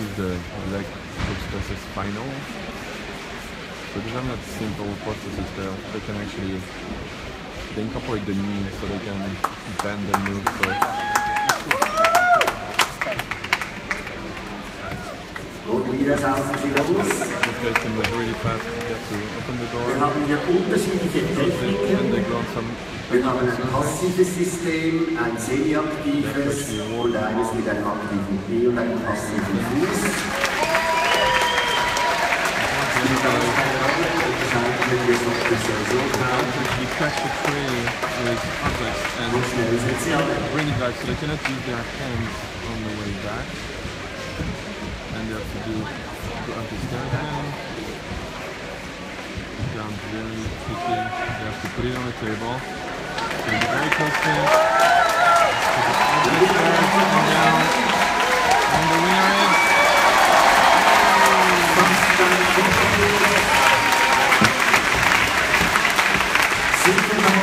is the leg prosthesis final. So these are not simple prostheses, they they can actually they incorporate the knee so they can bend and move. So Und wieder saufen Sie los. these guys can move really fast. You have to open the door. Wir haben hier unterschiedliche Then they Techniken. go on some Wir haben ein passives System, ein semi-aktives und eines mit einem aktiven Knie und einem passiven Fuß. Die ganz keine Rolle, unterscheiden wir jetzt noch speziell so genau. you catch the tree with objects and So schnell sind sie bring it back so they cannot use their hands on the way back. And you have to do to up this down. Down very quickly put it on the table. Very close in. Come down. And the winner is...